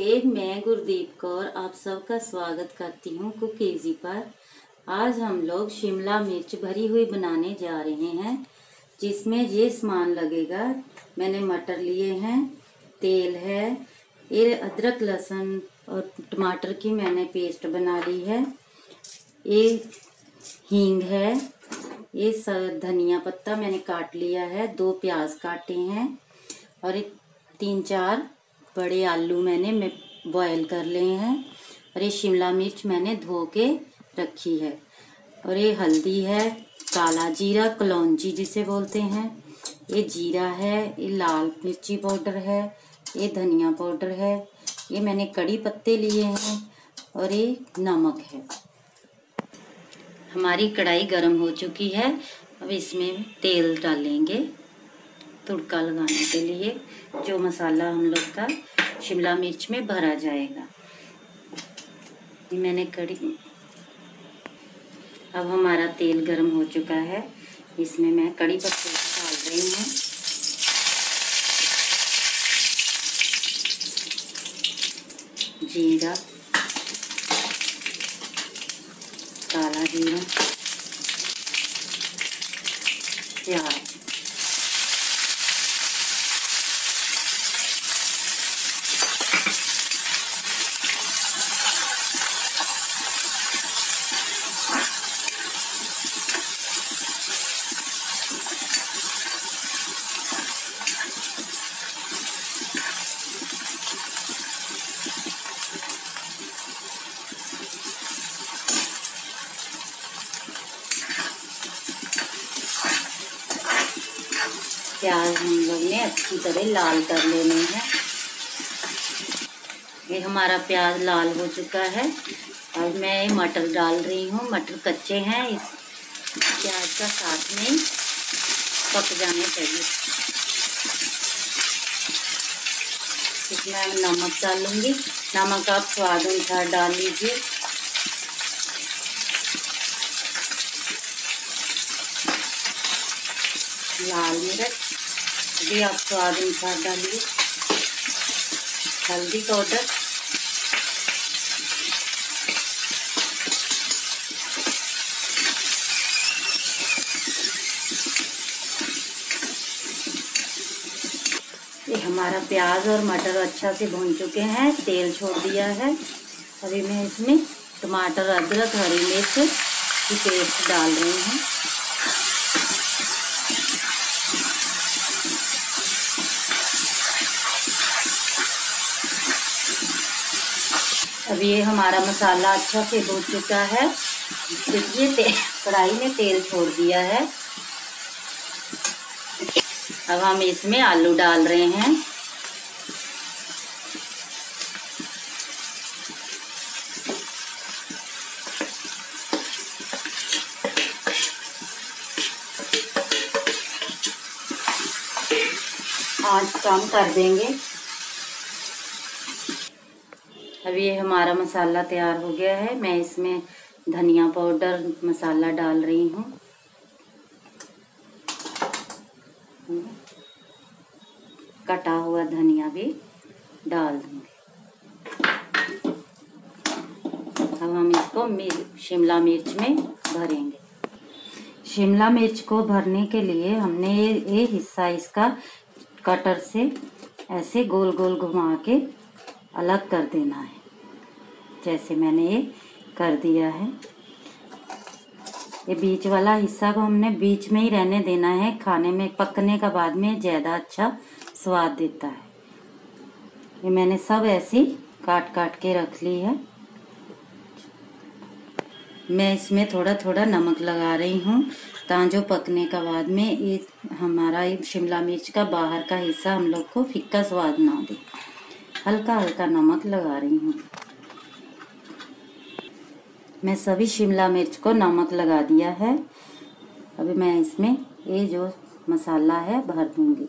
नमस्ते मैं गुरदीप कौर आप सबका स्वागत करती हूँ कुकीजी पर। आज हम लोग शिमला मिर्च भरी हुई बनाने जा रहे हैं, जिसमें ये सामान लगेगा। मैंने मटर लिए हैं, तेल है, ये अदरक, लहसुन और टमाटर की मैंने पेस्ट बना ली है। ये हींग है, ये धनिया पत्ता मैंने काट लिया है, दो प्याज काटे हैं और एक तीन चार बड़े आलू मैंने बॉयल कर लिए हैं और ये शिमला मिर्च मैंने धो के रखी है। और ये हल्दी है, काला जीरा, कलौजी जिसे बोलते हैं। ये जीरा है, ये लाल मिर्ची पाउडर है, ये धनिया पाउडर है, ये मैंने कड़ी पत्ते लिए हैं और ये नमक है। हमारी कढ़ाई गर्म हो चुकी है, अब इसमें तेल डालेंगे। तुड़का लगाने के लिए जो मसाला हम लोग का शिमला मिर्च में भरा जाएगा। मैंने कड़ी अब हमारा तेल गर्म हो चुका है। इसमें मैं कड़ी पत्ते डाल रही हूँ। जीरा काला जीरा, प्याज। प्याज हम लोग ने अच्छी तरह लाल कर लेने हैं। ये हमारा प्याज लाल हो चुका है। अब मैं ये मटर डाल रही हूँ। मटर कच्चे हैं। इस प्याज का साथ में पक जाने चाहिए। इसमें नमक डालूँगी। नमक आप स्वाद अनुसार डाल लीजिए। लाल मिर्च। भी आप स्वाद अनुसार डालिए। हल्दी पाउडर। ये हमारा प्याज और मटर अच्छा से भून चुके हैं। तेल छोड़ दिया है। अभी मैं इसमें टमाटर, अदरक, हरी मिर्च की पेस्ट डाल रही हूँ। अब ये हमारा मसाला अच्छा से भून चुका है। देखिए कढ़ाई में तेल छोड़ दिया है। अब हम इसमें आलू डाल रहे हैं। आँच कम कर देंगे। अब ये हमारा मसाला तैयार हो गया है। मैं इसमें धनिया पाउडर मसाला डाल रही हूँ। कटा हुआ धनिया भी डाल दूँगी। अब हम इसको मिर, शिमला मिर्च में भरेंगे। शिमला मिर्च को भरने के लिए हमने ये, ये हिस्सा इसका कटर से ऐसे गोल गोल घुमा के अलग कर देना है। जैसे मैंने ये कर दिया है। ये बीच वाला हिस्सा को हमने बीच में ही रहने देना है। खाने में, पकने का बाद में ज़्यादा अच्छा स्वाद देता है। ये मैंने सब ऐसी काट काट के रख ली है। मैं इसमें थोड़ा थोड़ा नमक लगा रही हूँ ताजो पकने का बाद में। ये हमारा शिमला मिर्च का बाहर का हिस्सा हम लोग को फिक्का स्वाद ना दे। हल्का हल्का नमक लगा रही हूँ। मैं सभी शिमला मिर्च को नमक लगा दिया है। अभी मैं इसमें ये जो मसाला है भर दूँगी।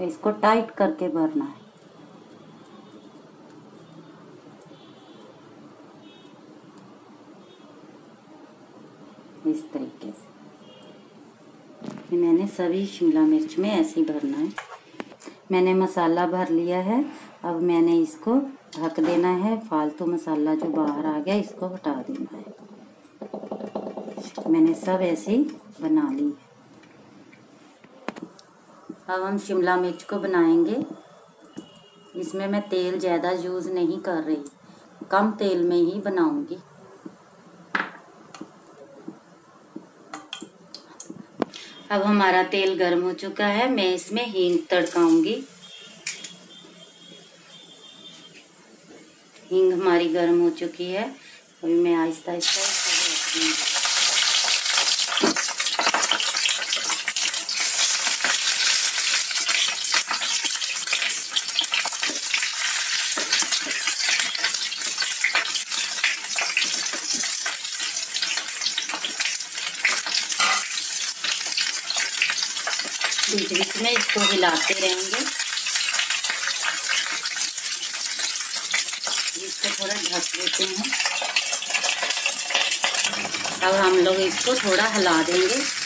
इसको टाइट करके भरना है। इस तरीके से। मैंने सभी शिमला मिर्च में ऐसे ही भरना है। मैंने मसाला भर लिया है। अब मैंने इसको ढक देना है। फालतू मसाला जो बाहर आ गया, इसको हटा देना है। मैंने सब ऐसे ही बना ली है। अब हम शिमला मिर्च को बनाएँगे। इसमें मैं तेल ज़्यादा यूज़ नहीं कर रही। कम तेल में ही बनाऊँगी। अब हमारा तेल गर्म हो चुका है, मैं इसमें हींग तड़काऊँगी। हींग हमारी गर्म हो चुकी है। अभी मैं आहिस्ता आहिस्ता बीच बीच में हिलाते रहेंगे। इसको थोड़ा ढक देते हैं। अब हम लोग इसको थोड़ा हिला देंगे।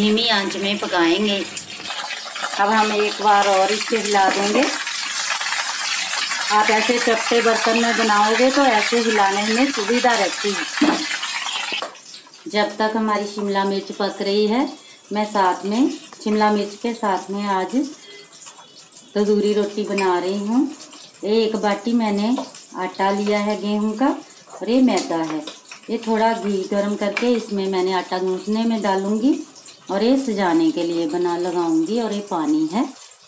धीमी आँच में पकाएँगे। अब हम एक बार और इसके हिला देंगे। आप ऐसे चपटे बर्तन में बनाओगे तो ऐसे हिलाने में सुविधा रहती है। जब तक हमारी शिमला मिर्च पक रही है, मैं साथ में, शिमला मिर्च के साथ में आज तंदूरी रोटी बना रही हूँ। एक बाटी मैंने आटा लिया है गेहूँ का और ये मैदा है। ये थोड़ा घी गर्म करके इसमें मैंने आटा गूंथने में डालूँगी। और ये सजाने के लिए बना लगाऊँगी और ये पानी है,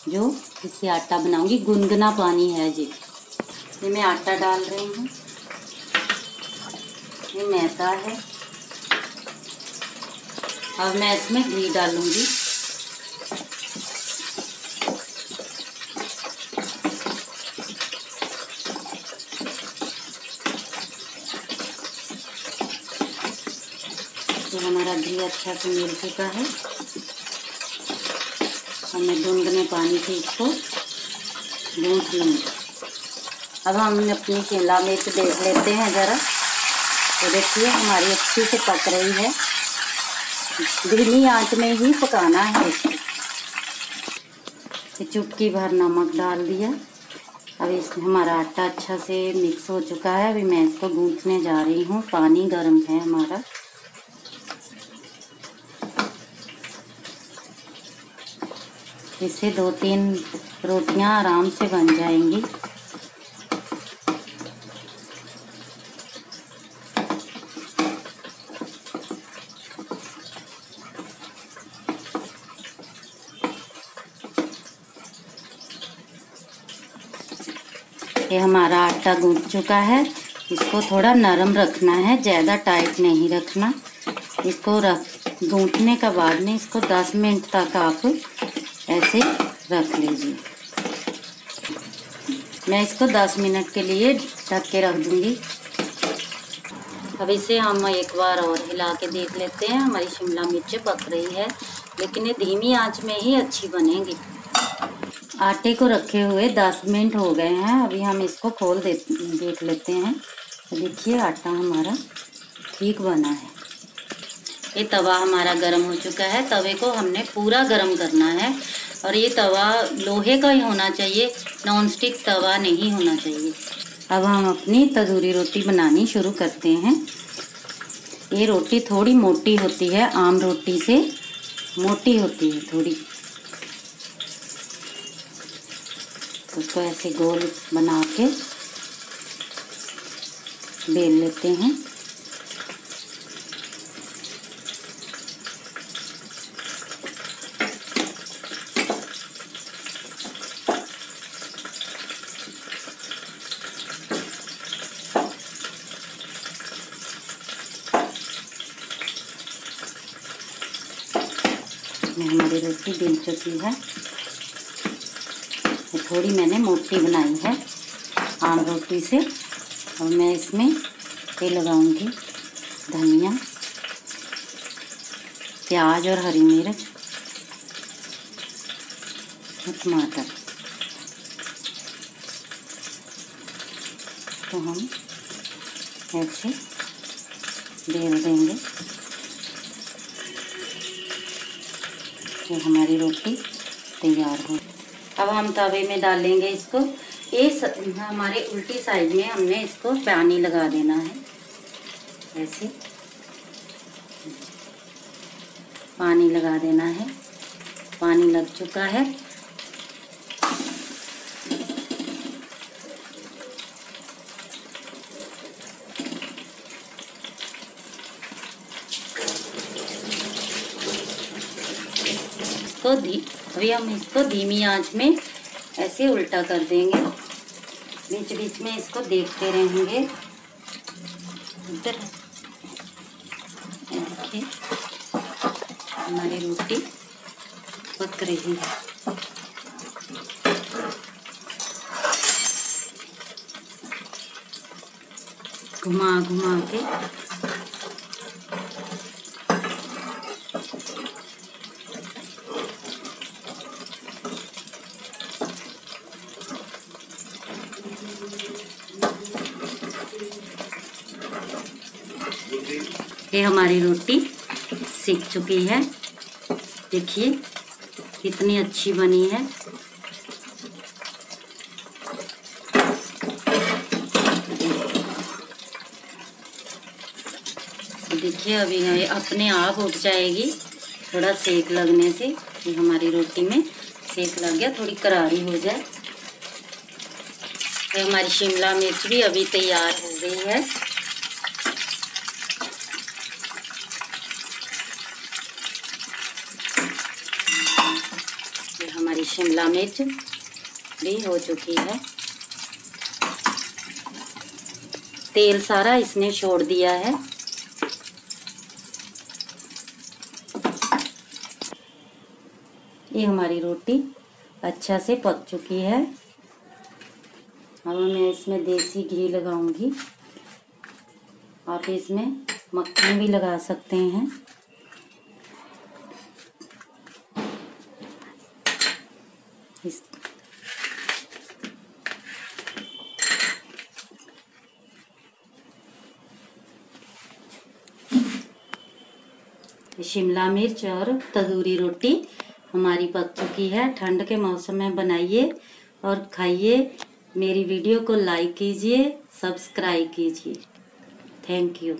जो इससे आटा बनाऊँगी। गुनगुना पानी है जी। ये मैं आटा डाल रही हूँ। ये मैदा है। अब मैं इसमें घी डालूँगी तो हमारा घी अच्छा से मिल चुका है। और मैं गुनगुने पानी से इसको गूँथ लूँगी। अब हम अपनी शिमला मिर्च देख लेते हैं ज़रा। तो देखिए, हमारी अच्छी से पक रही है। धीमी आँच में ही पकाना है इसको। चुटकी भर नमक डाल दिया। अब इसमें हमारा आटा अच्छा से मिक्स हो चुका है। अभी मैं इसको गूंथने जा रही हूँ। पानी गर्म है हमारा। इससे दो तीन रोटियाँ आराम से बन जाएँगी। ये हमारा आटा गूंथ चुका है। इसको थोड़ा नरम रखना है, ज़्यादा टाइट नहीं रखना। इसको रख, गूंथने के बाद में इसको 10 मिनट तक आप ऐसे रख लीजिए। मैं इसको 10 मिनट के लिए ढक के रख दूँगी। अब इसे हम एक बार और हिला के देख लेते हैं। हमारी शिमला मिर्च पक रही है, लेकिन ये धीमी आँच में ही अच्छी बनेगी। आटे को रखे हुए 10 मिनट हो गए हैं। अभी हम इसको खोल दे, देख लेते हैं। तो देखिए, आटा हमारा ठीक बना है। ये तवा हमारा गर्म हो चुका है। तवे को हमने पूरा गर्म करना है और ये तवा लोहे का ही होना चाहिए नॉन स्टिक तवा नहीं होना चाहिए। अब हम अपनी तंदूरी रोटी बनानी शुरू करते हैं। ये रोटी थोड़ी मोटी होती है, आम रोटी से मोटी होती है थोड़ी। उसको ऐसे गोल बना के बेल लेते हैं। रोटी बिल चुकी है थोड़ी मैंने मोटी बनाई है आम रोटी से। और मैं इसमें ये लगाऊँगी धनिया, प्याज और हरी मिर्च टमाटर। तो हम ऐसे बेल देंगे। तो हमारी रोटी, तैयार हो। अब हम तवे में डालेंगे इसको। ये हमारे उल्टी साइड में हमने इसको पानी लगा देना है। ऐसे। पानी लगा देना है। पानी लग चुका है इसको धी अभी हम इसको धीमी आँच में ऐसे उल्टा कर देंगे। बीच बीच में इसको देखते रहेंगे। इधर देखिए, हमारी रोटी पक रही है। घुमा घुमा के ये हमारी रोटी सीख चुकी है। देखिए, कितनी अच्छी बनी है। देखिए, अभी अपने आप उठ जाएगी थोड़ा सेक लगने से ये हमारी रोटी में सेक लग गया, थोड़ी करारी हो जाए। ये हमारी शिमला मिर्च भी अभी तैयार हो गई है ये हमारी शिमला मिर्च भी हो चुकी है। तेल सारा इसने छोड़ दिया है। ये हमारी रोटी अच्छा से पक चुकी है। अब मैं इसमें देसी घी लगाऊँगी। आप इसमें मक्खन भी लगा सकते हैं। शिमला मिर्च और तंदूरी रोटी हमारी पक चुकी है। ठंड के मौसम में बनाइए और खाइए। मेरी वीडियो को लाइक कीजिए सब्सक्राइब कीजिए। Thank you